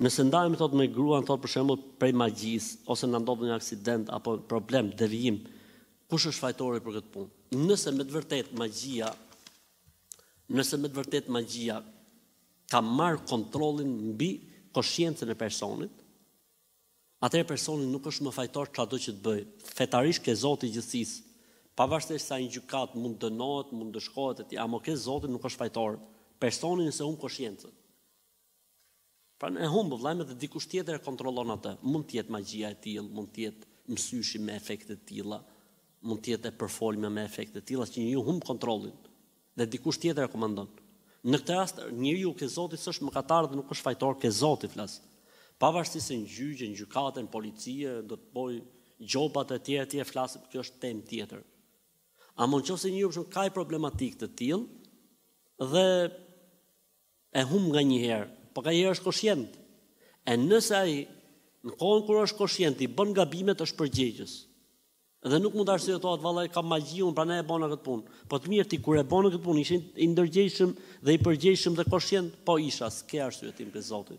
Nëse ndahem thot me gruan thot për shembull prej magjisë ose na ndodh një aksident apo problem devijim, kush është fajtori për këtë punë? Nëse me të vërtetë magjia nëse me të vërtetë magjia ka marr kontrollin mbi koshiencën e personit, atëherë personi nuk është më fajtor çado që të bëjë, fetarisht ke Zoti i gjithësisë, pavarësisht se ai në gjykatë mund të dënohet, mund të ndëshkohet etj, amo ke Zoti nuk është fajtor, personi nëse humb koshiencën. Pra e humb vëllai im edhe dikush tjetër e kontrollon atë. Mund të jetë magjia e tillë, mund të jetë mësyshi me efekte të tilla, mund të jetë e përfolmja me efekte të tilla që njeriu humb kontrollin. Dhe dikush tjetër e komandon. Në këtë rast, njeriu ke Zoti s'është mëkatar dhe nuk është fajtor, ke Zoti flas. Pavarësisht se në gjyqe, në gjykate, në polici e, do të bojë gjobat etj etj flasim, kjo është temë tjetër. Amo në qoftë se njeriu për shembull ka një problematikë të tillë dhe e humb nganjëherë, po nganjëherë është koshient. E nëse ai në kohën kur është koshient i bon gabimet është përgjegjës. Dhe nuk mund të arsyetohet vallai ka magji unë prandaj e bona këtë punë. Po mirë ti kur e bone këtë punë ishe i ndërgjegjshëm dhe i përgjegjshëm dhe koshient? Po isha s'ke arsyetim ke zoti.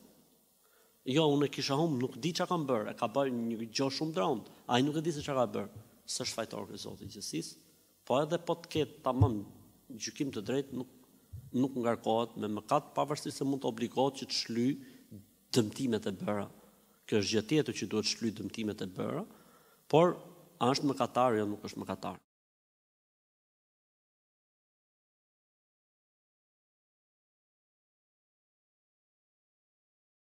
Jo unë e kisha humb nuk di ça kam bërë e ka bërë një gjo shumë të rondë ai nuk e di se ça ka bërë s'është fajtor ke zoti i gjithësisë po edhe po të ketë tamam gjykim të drejtë nuk nuk ngarkohet me mëkat pavarësisht se mund të obligohet që të shlyjë dëmtimet e bëra. Kjo është gjë tjetër që duhet të shlyjë dëmtimet e bëra, por a është mëkatar, jo nuk është mëkatar.